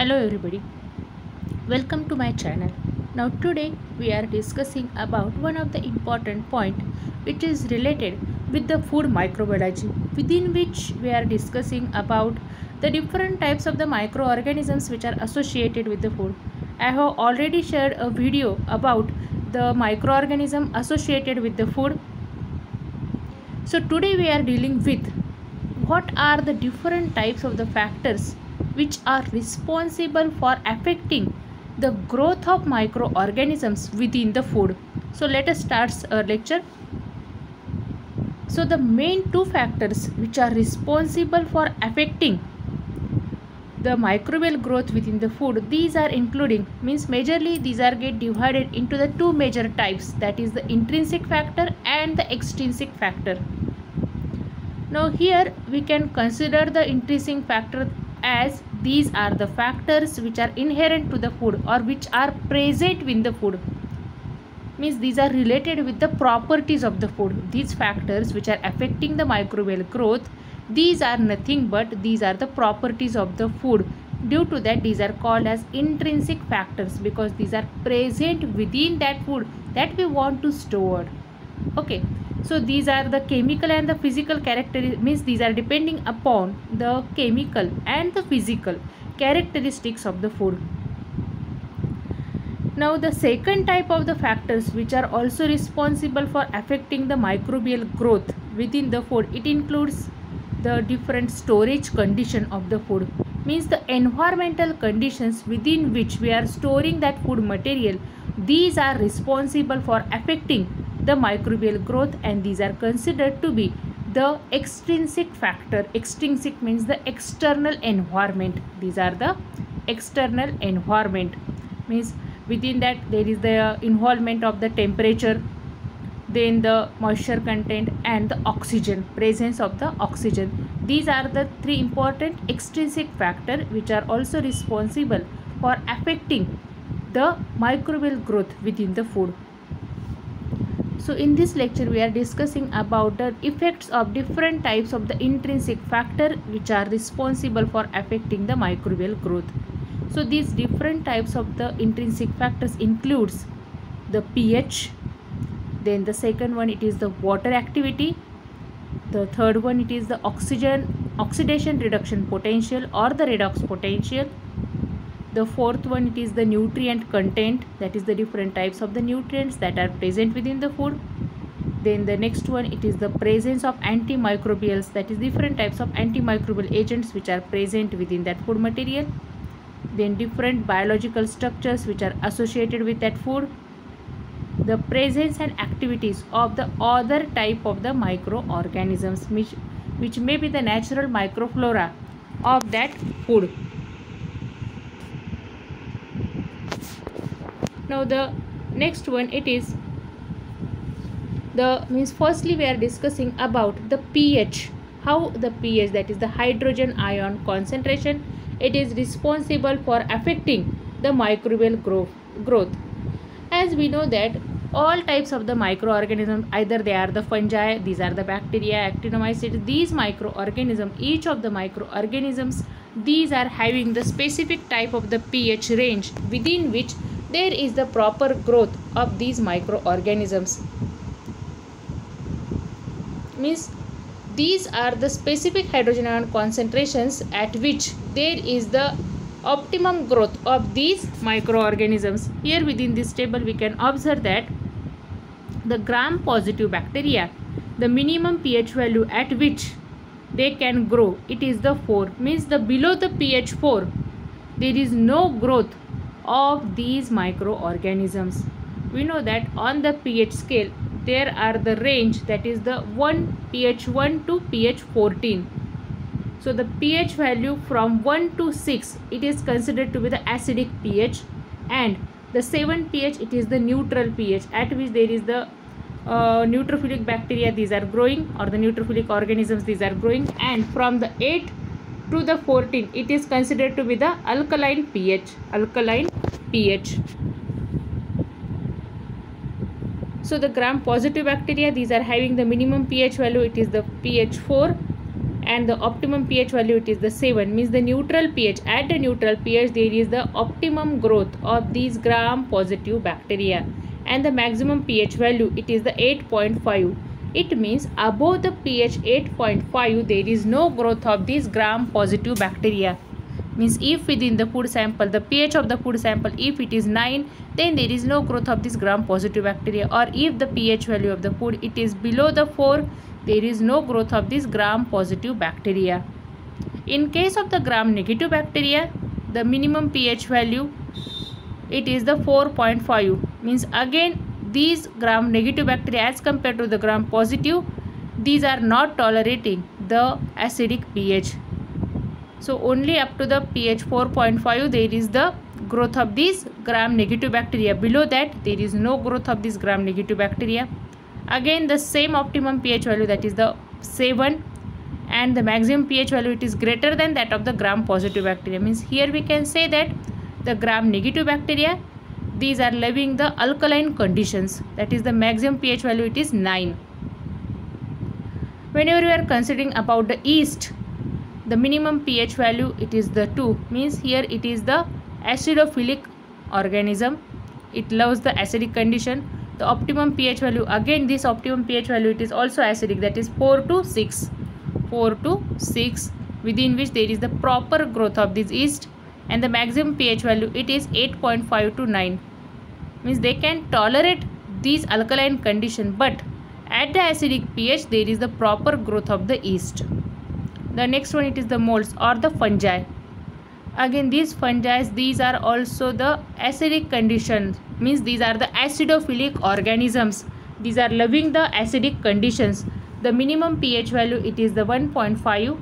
hello everybody. Welcome to my channel. Now today we are discussing about one of the important point which is related with the food microbiology within which we are discussing about the different types of the microorganisms which are associated with the food. I have already shared a video about the microorganism associated with the food. So today we are dealing with what are the different types of the factors which are responsible for affecting the growth of microorganisms within the food. So let us start our lecture. So the main two factors which are responsible for affecting the microbial growth within the food these are including means majorly these are get divided into the two major types that is the intrinsic factor and the extrinsic factor now here we can consider the intrinsic factor as these are the factors which are inherent to the food or which are present in the food. Means these are related with the properties of the food. These factors which are affecting the microbial growth these are nothing but these are the properties of the food. Due to that these are called as intrinsic factors because these are present within that food that we want to store. Okay so these are the chemical and the physical characteristics means these are depending upon the chemical and the physical characteristics of the food. Now the second type of the factors which are also responsible for affecting the microbial growth within the food it includes the different storage condition of the food. Means the environmental conditions within which we are storing that food material these are responsible for affecting the microbial growth and these are considered to be the extrinsic factor. Extrinsic means the external environment. These are the external environment. Means within that there is the involvement of the temperature then the moisture content and the oxygen presence of the oxygen. These are the three important extrinsic factor which are also responsible for affecting the microbial growth within the food so in this lecture we are discussing about the effects of different types of the intrinsic factor which are responsible for affecting the microbial growth. So these different types of the intrinsic factors includes the pH, then the second one it is the water activity, the third one it is the oxygen oxidation reduction potential or the redox potential the fourth one it is the nutrient content. That is the different types of the nutrients that are present within the food. Then the next one it is the presence of antimicrobials. That is different types of antimicrobial agents which are present within that food material. Then different biological structures which are associated with that food. The presence and activities of the other type of the microorganisms which which may be the natural microflora of that food now the next one it is the means firstly we are discussing about the pH. How the pH that is the hydrogen ion concentration it is responsible for affecting the microbial growth growth. As we know that all types of the microorganisms either they are the fungi these are the bacteria actinomycetes these microorganisms each of the microorganisms these are having the specific type of the pH range within which there is the proper growth of these microorganisms. Means these are the specific hydrogen ion concentrations at which there is the optimum growth of these microorganisms. Here within this table we can observe that the gram positive bacteria the minimum pH value at which they can grow it is the 4 means the below the pH 4 there is no growth of these microorganisms. We know that on the pH scale there are the range that is the 1 pH 1 to pH 14. So the pH value from 1 to 6 it is considered to be the acidic pH and the 7 pH it is the neutral pH at which there is the uh, neutrophilic bacteria these are growing or the neutrophilic organisms these are growing and from the 8 to the 14 it is considered to be the alkaline pH alkaline pH. So the gram positive bacteria these are having the minimum pH value it is the pH 4 and the optimum pH value it is the 7 means the neutral pH at the neutral pH there is the optimum growth of these gram positive bacteria. And the maximum pH value it is the 8.5 it means above the pH 8.5 there is no growth of these gram positive bacteria means if within the food sample the pH of the food sample if it is 9 then there is no growth of this gram positive bacteria or if the pH value of the food it is below the 4 there is no growth of this gram positive bacteria. In case of the gram negative bacteria, the minimum pH value it is the 4.5 means again these gram negative bacteria as compared to the gram positive these are not tolerating the acidic pH. So only up to the pH 4.5 there is the growth of these gram negative bacteria. Below that there is no growth of this gram negative bacteria. Again the same optimum pH value that is the 7 and the maximum pH value it is greater than that of the gram positive bacteria. Means here we can say that the gram negative bacteria these are living the alkaline conditions. That is the maximum pH value it is 9 whenever we are considering about the yeast the minimum pH value it is the 2 means here it is the acidophilic organism. It loves the acidic condition. The optimum pH value again this optimum pH value it is also acidic. That is 4 to 6 4 to 6 within which there is the proper growth of this yeast. And the maximum pH value it is 8.5 to 9 means they can tolerate these alkaline condition but at the acidic pH there is the proper growth of the yeast the next one it is the molds or the fungi. Again these fungi these are also the acidic conditions. Means these are the acidophilic organisms. These are loving the acidic conditions. The minimum pH value it is the 1.5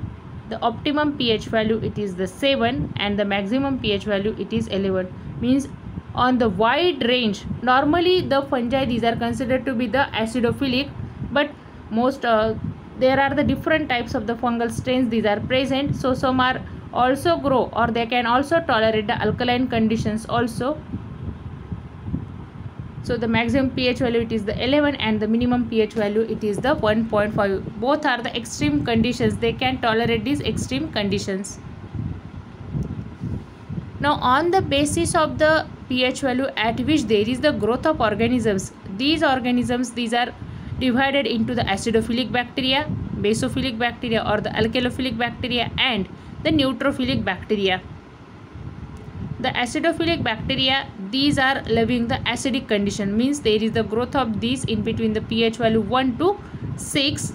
the optimum pH value it is the 7 and the maximum pH value it is 11 means on the wide range normally the fungi these are considered to be the acidophilic. But most uh, there are the different types of the fungal strains these are present so some are also grow or they can also tolerate the alkaline conditions also so the maximum pH value it is the 11 and the minimum pH value it is the 1.5. Both are the extreme conditions. They can tolerate these extreme conditions. Now on the basis of the pH value at which there is the growth of organisms. These organisms these are divided into the acidophilic bacteria, basophilic bacteria or the alkalophilic bacteria and the neutrophilic bacteria. The acidophilic bacteria these are living the acidic condition means there is the growth of these in between the pH value 1 to 6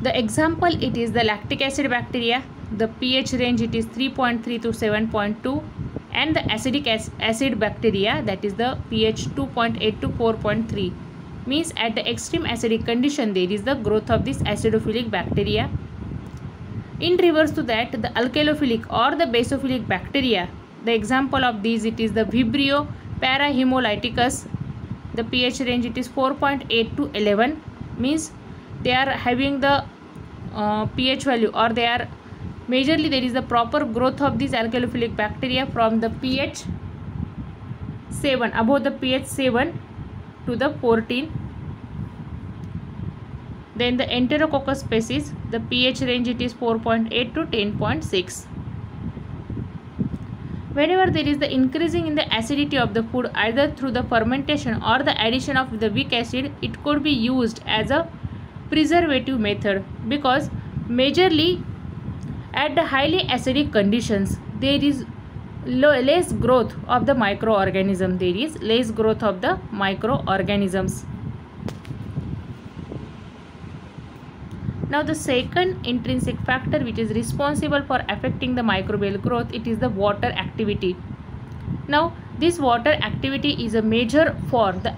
the example it is the lactic acid bacteria. The pH range it is 3.3 to 7.2 and the acetic acid bacteria that is the pH 2.8 to 4.3 means at the extreme acidic condition there is the growth of this acidophilic bacteria. In reverse to that, the alkalophilic or the basophilic bacteria, the example of these it is the Vibrio parahemolyticus. The pH range it is 4.8 to 11 means they are having the uh, pH value or they are majorly there is the proper growth of these alkalophilic bacteria from the pH 7 above the pH 7 to the 14 then the Enterococcus species, the pH range it is 4.8 to 10.6. Whenever there is the increasing in the acidity of the food either through the fermentation or the addition of the weak acid, it could be used as a preservative method because majorly at the highly acidic conditions there is less growth of the microorganism there is less growth of the microorganisms Now the second intrinsic factor which is responsible for affecting the microbial growth it is the water activity. Now this water activity is a measure for the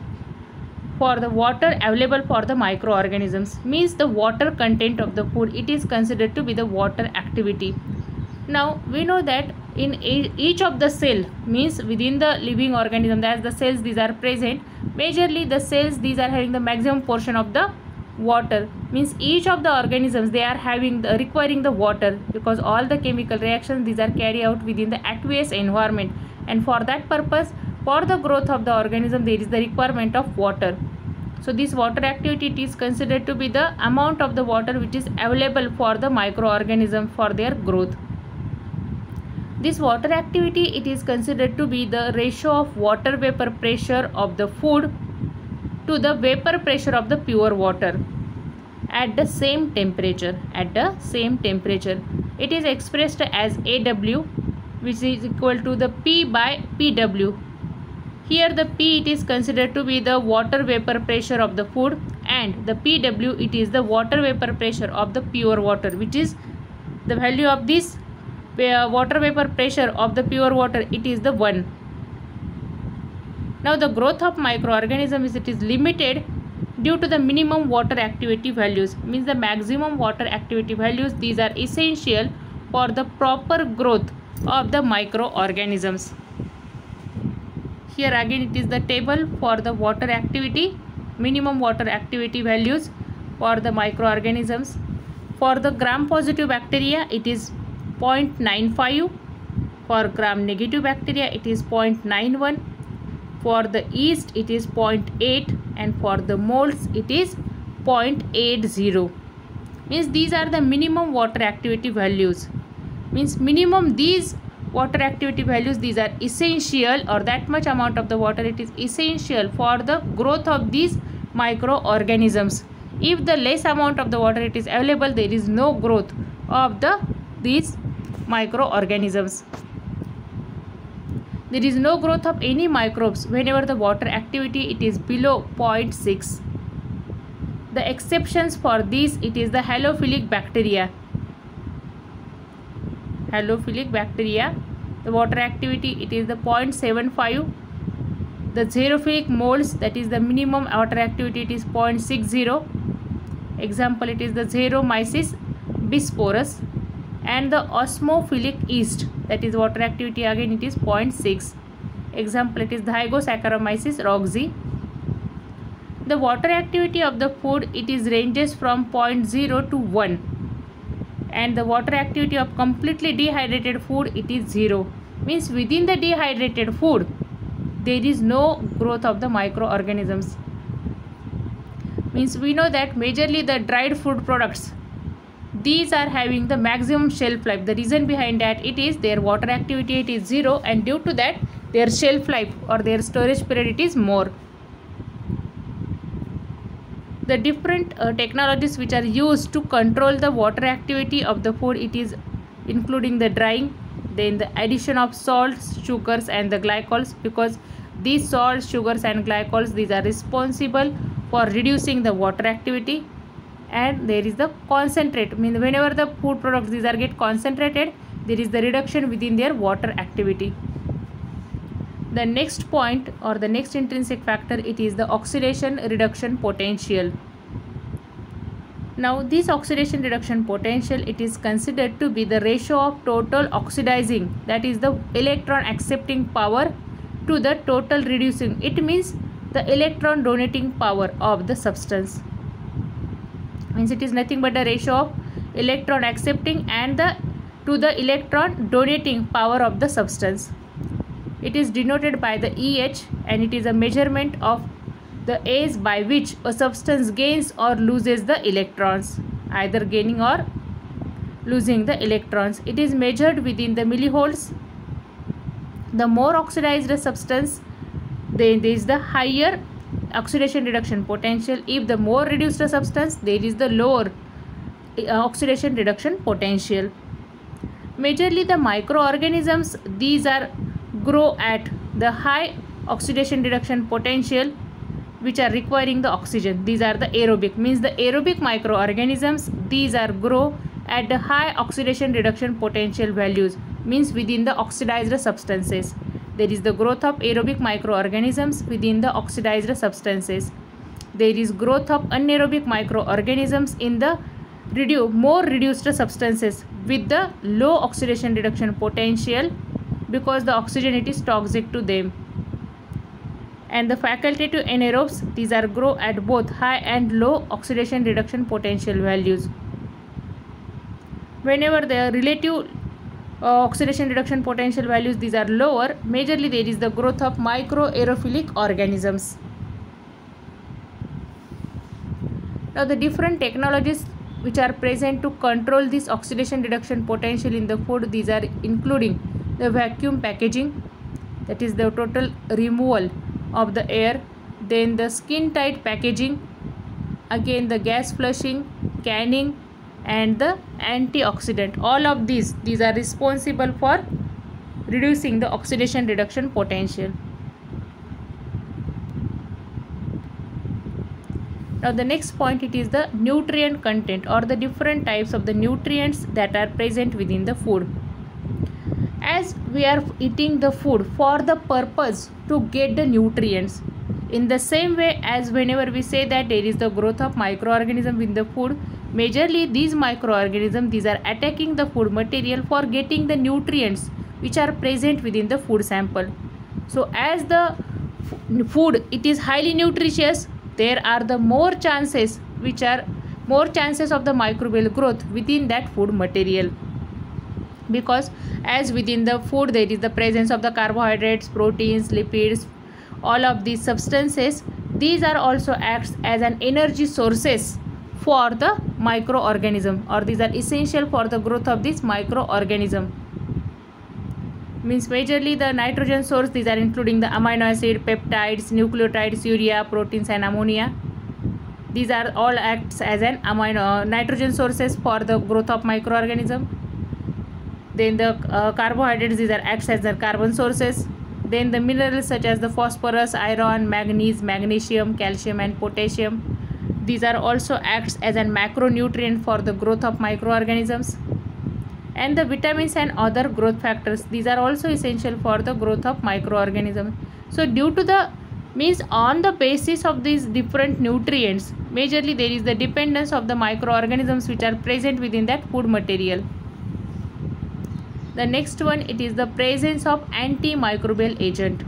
for the water available for the microorganisms means the water content of the food it is considered to be the water activity. Now we know that in each of the cell means within the living organism as the cells these are present majorly the cells these are having the maximum portion of the water. Means each of the organisms they are having the, requiring the water because all the chemical reactions these are carried out within the aqueous environment. And for that purpose for the growth of the organism there is the requirement of water. So this water activity it is considered to be the amount of the water which is available for the microorganism for their growth. This water activity it is considered to be the ratio of water vapor pressure of the food to the vapor pressure of the pure water at the same temperature at the same temperature it is expressed as aw which is equal to the p by pw here the P it is considered to be the water vapor pressure of the food and the PW it is the water vapor pressure of the pure water which is the value of this uh, water vapor pressure of the pure water it is the 1. Now the growth of microorganisms it is limited due to the minimum water activity values. Means the maximum water activity values these are essential for the proper growth of the microorganisms. Here again it is the table for the water activity minimum water activity values for the microorganisms. For the gram positive bacteria it is 0.95 for gram negative bacteria it is 0.91 for the yeast it is 0.8 and for the molds it is 0.80 means these are the minimum water activity values. Means minimum these water activity values these are essential or that much amount of the water it is essential for the growth of these microorganisms. If the less amount of the water it is available there is no growth of the these microorganisms there is no growth of any microbes whenever the water activity it is below 0.6 the exceptions for this it is the halophilic bacteria. Halophilic bacteria the water activity it is the 0.75 the xerophilic molds that is the minimum water activity it is 0.60 example it is the xeromyces bisporus and the osmophilic yeast that is water activity again it is 0.6 example it is the zygosaccharomyces rouxii the water activity of the food it is ranges from 0.0 to 1 and the water activity of completely dehydrated food it is zero. Means within the dehydrated food there is no growth of the microorganisms. Means we know that majorly the dried food products these are having the maximum shelf life. The reason behind that it is their water activity it is zero and due to that their shelf life or their storage period it is more. The different uh, technologies which are used to control the water activity of the food it is including the drying then the addition of salts sugars and the glycols because these salts sugars and glycols these are responsible for reducing the water activity and there is the concentrate. I mean whenever the food products these are get concentrated there is the reduction within their water activity. The next point or the next intrinsic factor it is the oxidation reduction potential. Now this oxidation reduction potential it is considered to be the ratio of total oxidizing that is the electron accepting power to the total reducing. It means the electron donating power of the substance means it is nothing but the ratio of electron accepting and the to the electron donating power of the substance it is denoted by the EH and it is a measurement of the age by which a substance gains or loses the electrons, either gaining or losing the electrons. It is measured within the millivolts. The more oxidized a substance, then there is the higher oxidation reduction potential. If the more reduced a substance, there is the lower uh, oxidation reduction potential. Majorly the microorganisms, these are grow at the high oxidation reduction potential which are requiring the oxygen these are the aerobic means the aerobic microorganisms these are grow at the high oxidation reduction potential values means within the oxidized substances there is the growth of aerobic microorganisms within the oxidized substances. There is growth of anaerobic microorganisms in the more reduced substances with the low oxidation reduction potential because the oxygen it is toxic to them. And the facultative anaerobes these are grow at both high and low oxidation reduction potential values. Whenever the relative Uh, oxidation reduction potential values these are lower. Majorly there is the growth of microaerophilic organisms. Now the different technologies which are present to control this oxidation reduction potential in the food these are including the vacuum packaging that is the total removal of the air then the skin tight packaging again the gas flushing canning and the antioxidant. All of these these are responsible for reducing the oxidation reduction potential. Now the next point it is the nutrient content or the different types of the nutrients that are present within the food. As we are eating the food for the purpose to get the nutrients in the same way as whenever we say that there is the growth of microorganism in the food majorly these microorganisms these are attacking the food material for getting the nutrients which are present within the food sample. So as the food it is highly nutritious there are the more chances which are more chances of the microbial growth within that food material. Because as within the food there is the presence of the carbohydrates proteins lipids all of these substances these are also acts as an energy sources for the microorganism or these are essential for the growth of this microorganism. Means majorly the nitrogen source these are including the amino acid peptides nucleotides urea proteins and ammonia. These are all acts as an amino uh, nitrogen sources for the growth of microorganism. Then the uh, carbohydrates these are acts as the carbon sources. Then the minerals such as the phosphorus iron manganese magnesium calcium and potassium these are also acts as a macronutrient for the growth of microorganisms. And the vitamins and other growth factors these are also essential for the growth of microorganisms so due to the means on the basis of these different nutrients majorly there is the dependence of the microorganisms which are present within that food material. The next one it is the presence of antimicrobial agent.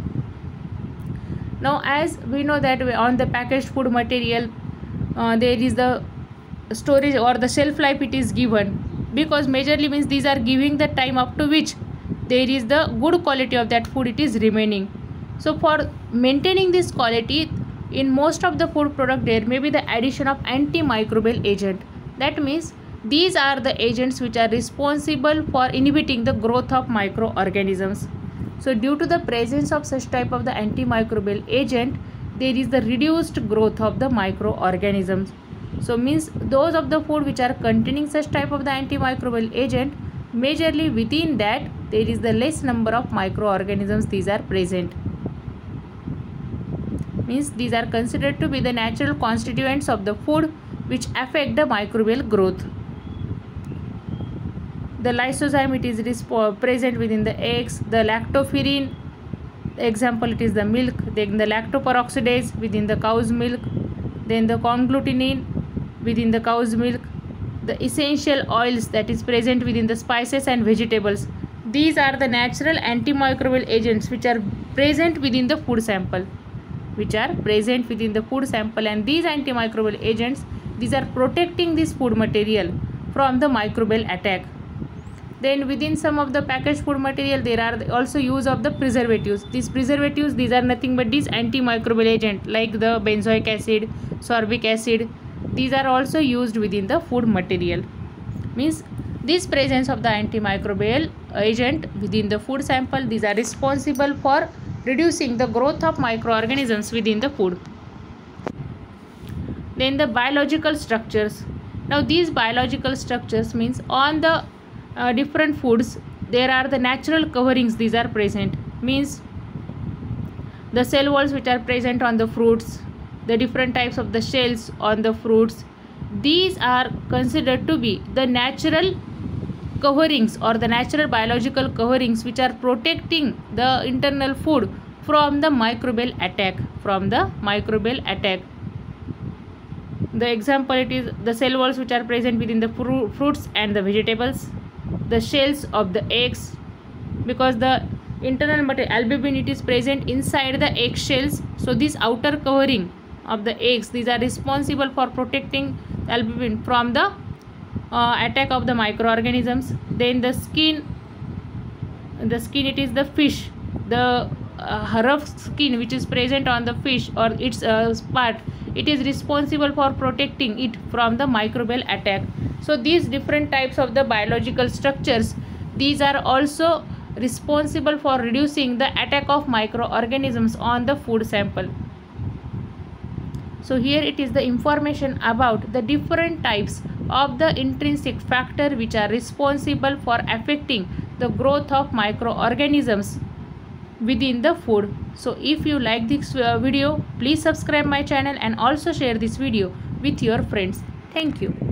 Now as we know that on the packaged food material uh, there is the storage or the shelf life it is given. Because majorly means these are giving the time up to which there is the good quality of that food it is remaining. So for maintaining this quality in most of the food product there may be the addition of antimicrobial agent. That means these are the agents which are responsible for inhibiting the growth of microorganisms. So due to the presence of such type of the antimicrobial agent, there is the reduced growth of the microorganisms. So means those of the food which are containing such type of the antimicrobial agent, majorly within that there is the less number of microorganisms these are present. Means these are considered to be the natural constituents of the food which affect the microbial growth the lysozyme it is uh, present within the eggs the lactoferrin example it is the milk then the lactoperoxidase within the cow's milk then the conglutinin within the cow's milk the essential oils that is present within the spices and vegetables. These are the natural antimicrobial agents which are present within the food sample which are present within the food sample. And these antimicrobial agents these are protecting this food material from the microbial attack then within some of the packaged food material there are also use of the preservatives. These preservatives these are nothing but these antimicrobial agent like the benzoic acid sorbic acid. These are also used within the food material. Means this presence of the antimicrobial agent within the food sample these are responsible for reducing the growth of microorganisms within the food. Then the biological structures. Now these biological structures means on the uh, different foods. There are the natural coverings these are present. Means the cell walls which are present on the fruits the different types of the shells on the fruits these are considered to be the natural coverings or the natural biological coverings which are protecting the internal food from the microbial attack from the microbial attack. The example it is the cell walls which are present within the fru fruits and the vegetables the shells of the eggs because the internal material albumin it is present inside the egg shells. So this outer covering of the eggs these are responsible for protecting albumin from the uh, attack of the microorganisms. Then the skin the skin it is the fish the uh, rough skin which is present on the fish or its uh, part it is responsible for protecting it from the microbial attack. So these different types of the biological structures these are also responsible for reducing the attack of microorganisms on the food sample. So here it is the information about the different types of the intrinsic factor which are responsible for affecting the growth of microorganisms within the food. So if you like this uh, video please subscribe my channel and also share this video with your friends. Thank you